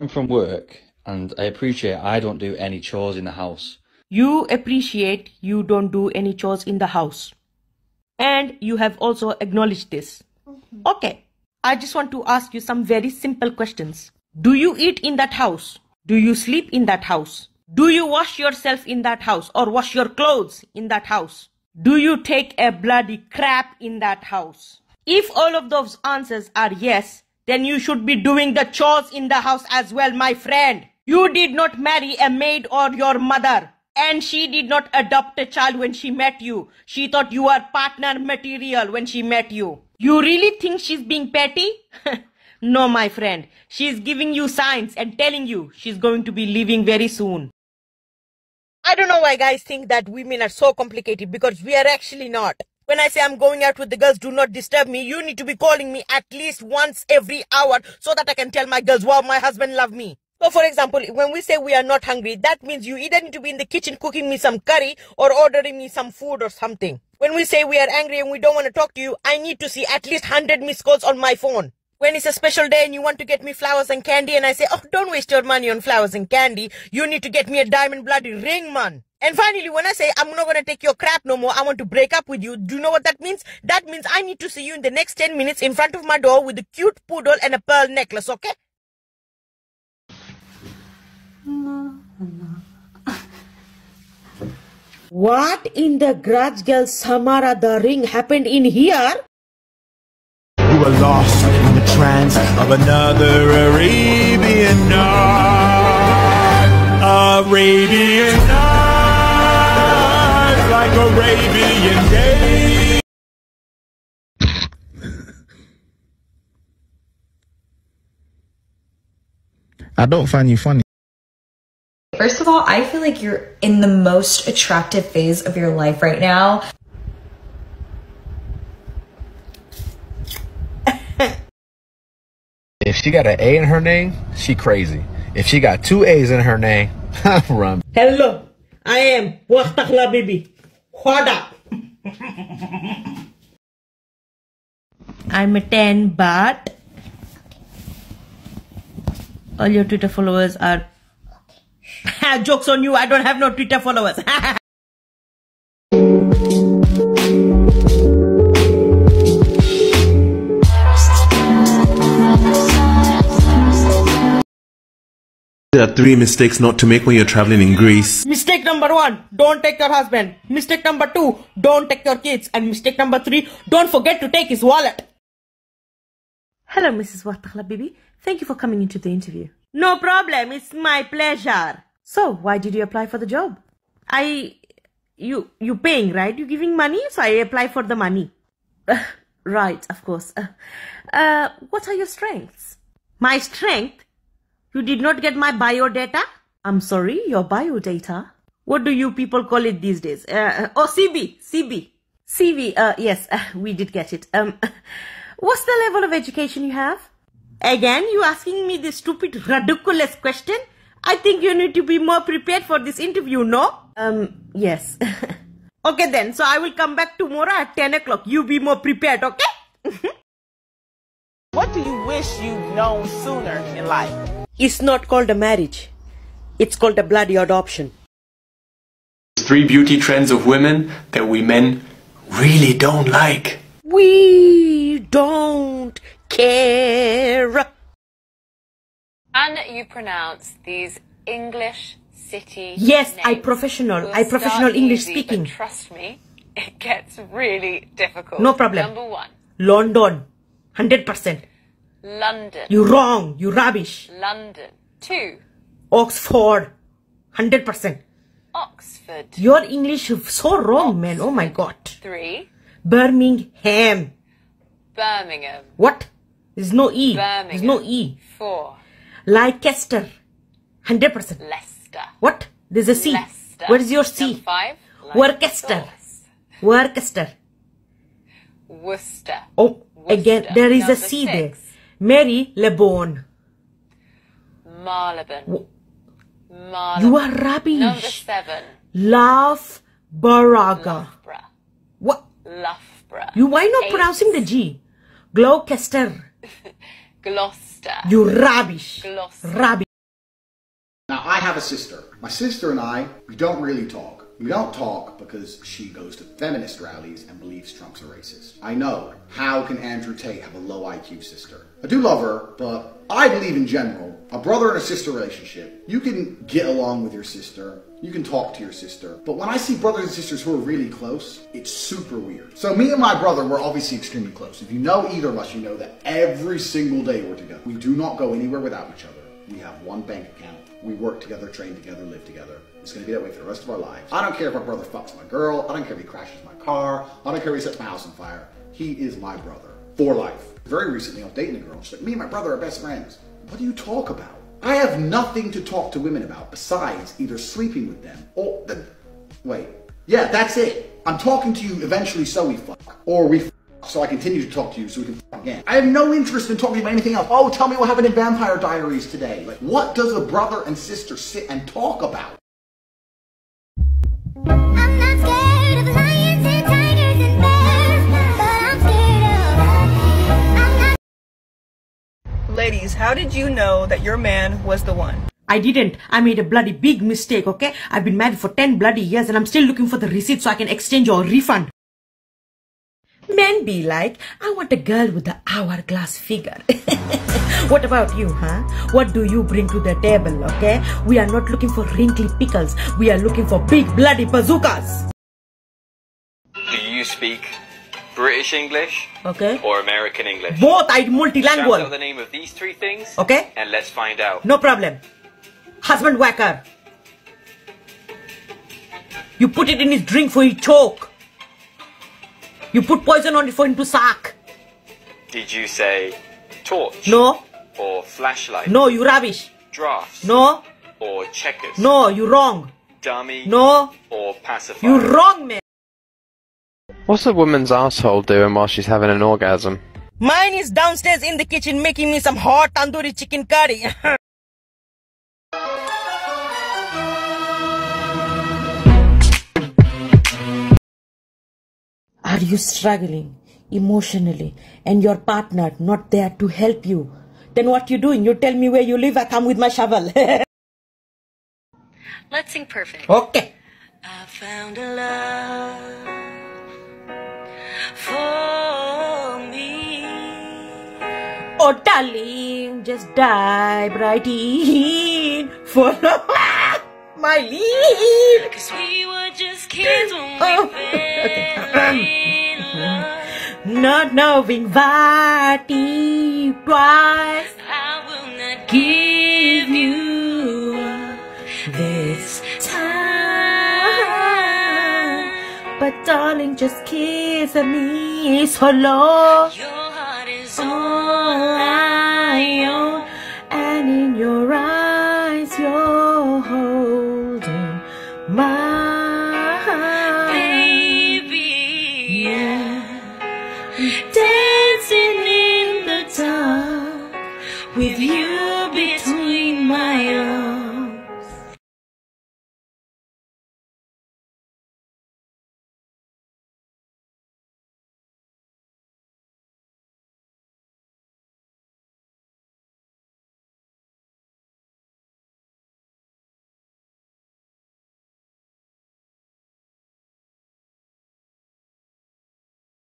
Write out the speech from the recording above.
I'm from work, and I appreciate I don't do any chores in the house. You appreciate you don't do any chores in the house. And you have also acknowledged this. Mm-hmm. Okay. I just want to ask you some very simple questions. Do you eat in that house? Do you sleep in that house? Do you wash yourself in that house or wash your clothes in that house? Do you take a bloody crap in that house? If all of those answers are yes, then you should be doing the chores in the house as well, my friend. You did not marry a maid or your mother. And she did not adopt a child when she met you. She thought you were partner material when she met you. You really think she's being petty? no, my friend. She's giving you signs and telling you she's going to be leaving very soon. I don't know why guys think that women are so complicated because we are actually not. When I say I'm going out with the girls, do not disturb me. You need to be calling me at least once every hour so that I can tell my girls, wow, my husband love me. So for example, when we say we are not hungry, that means you either need to be in the kitchen cooking me some curry or ordering me some food or something. When we say we are angry and we don't want to talk to you, I need to see at least 100 missed calls on my phone. When it's a special day and you want to get me flowers and candy and I say, oh, don't waste your money on flowers and candy. You need to get me a diamond bloody ring, man. And finally, when I say, I'm not going to take your crap no more, I want to break up with you, do you know what that means? That means I need to see you in the next 10 minutes in front of my door with a cute poodle and a pearl necklace, okay? What in the garage girl Samara the ring happened in here? You are lost in the trance of another Arabian night. Arabian night, like Arabian day. I don't find you funny. First of all, I feel like you're in the most attractive phase of your life right now. If she got an A in her name, she crazy. If she got two A's in her name, run. Hello, I am Waqtakla Bibi. Up? I'm a 10, but all your Twitter followers are. Jokes on you, I don't have no Twitter followers. There are three mistakes not to make when you're traveling in Greece. Mistake number one, don't take your husband. Mistake number two, don't take your kids. And mistake number three, don't forget to take his wallet. Hello, Mrs. Watakla Bibi. Thank you for coming into the interview. No problem, it's my pleasure. So, why did you apply for the job? I, you, you paying, right? You giving money, so I apply for the money. right, of course. Uh, uh, what are your strengths? My strength? You did not get my bio data? I'm sorry, your bio data? What do you people call it these days? Uh, oh, CB, CB. CV, uh, yes, uh, we did get it. Um, what's the level of education you have? Again, you asking me this stupid, ridiculous question? I think you need to be more prepared for this interview, no? Um, yes. okay then, so I will come back tomorrow at 10 o'clock. You be more prepared, okay? What do you wish you'd known sooner in life? It's not called a marriage. It's called a bloody adoption. Three beauty trends of women that we men really don't like. We don't care. Can you pronounce these English city Yes, I professional. We'll I professional English easy, speaking. But trust me, it gets really difficult. No problem. Number one, London. 100%. London. You wrong. You rubbish. London. Two, Oxford. 100%. Oxford. Your English is so wrong, man. Oh my god. Three, Birmingham. Birmingham. What? There's no E. Birmingham. There's no E. Four, Leicester. 100%. Leicester. What? There's a C. Leicester. Where's your C? Number five, Worcester. Worcester. Worcester. Oh, again, there is a Number C there. Six, Mary LeBon. Marylebone. Marylebone. You are rubbish. Number rubbish. seven, Love Baraga. Loughborough. What? Loughborough. You why not Eight, pronouncing the G? Gloucester. Gloucester. You rubbish. Gloucester. Rubbish. Now I have a sister. My sister and I, we don't really talk. We don't talk because she goes to feminist rallies and believes Trump's a racist. I know. How can Andrew Tate have a low IQ sister? I do love her, but I believe in general, a brother and a sister relationship, you can get along with your sister, you can talk to your sister, but when I see brothers and sisters who are really close, it's super weird. So me and my brother, we're obviously extremely close. If you know either of us, you know that every single day we're together. We do not go anywhere without each other. We have one bank account. We work together, train together, live together. It's going to be that way for the rest of our lives. I don't care if my brother fucks my girl. I don't care if he crashes my car. I don't care if he sets my house on fire. He is my brother for life. Very recently, I was dating a girl. She's like, me and my brother are best friends. What do you talk about? I have nothing to talk to women about besides either sleeping with them or the. Wait. Yeah, that's it. I'm talking to you eventually so we fuck. Or we fuck so I continue to talk to you so we can fuck again. I have no interest in talking about anything else. Oh, tell me what happened in Vampire Diaries today. Like, what does a brother and sister sit and talk about? How did you know that your man was the one? I didn't. I made a bloody big mistake, okay? I've been married for 10 bloody years and I'm still looking for the receipt so I can exchange or refund. Men be like, I want a girl with the hourglass figure. what about you, huh? What do you bring to the table, okay? We are not looking for wrinkly pickles. We are looking for big bloody bazookas. Do you speak British English Okay. or American English? Both I Shout out multilingual. the name of these three things. Okay. And let's find out. No problem. Husband whacker. You put it in his drink for he choke. You put poison on it for him to suck. Did you say torch? No. Or flashlight? No, you rubbish. Drafts? No. Or checkers? No, you wrong. Dummy? No. Or pacifier? You wrong, man. What's a woman's asshole doing while she's having an orgasm? Mine is downstairs in the kitchen making me some hot tandoori chicken curry. Are you struggling emotionally and your partner not there to help you? Then what you doing? You tell me where you live, I come with my shovel. Let's sing perfect. okay. I found a love Oh darling, just dive right in. Follow my lead. Cause we were just kids when we Oh. love. Not knowing what it was. I will not give you this time. But darling, just kiss me slow. Your heart is all I own, and in your eyes